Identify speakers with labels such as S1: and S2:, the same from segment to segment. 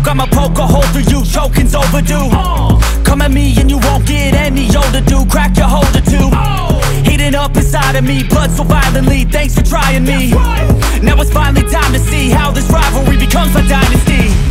S1: smoke, I'ma poke a hole through you Choking's overdue. Come at me and you won't get any older, dude. Crack your holder too Heating up inside of me, blood so violently Thanks for trying me. Now it's finally time to see How this rivalry becomes a dynasty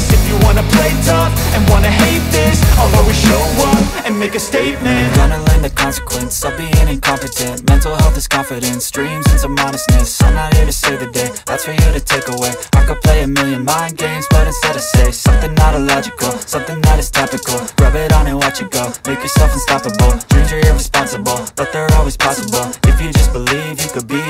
S1: fakeness If you wanna play tough and wanna hate this. I'll always show up and make a statement. I'm Gonna learn the consequence of being incompetent. Mental health is confidence, dreams and some honestness I'm not here to save the day, that's for you to take away. I could play a million mind games, but instead I say Something not illogical, something that is topical. Rub it on and watch it go, make yourself unstoppable. Dreams are irresponsible, but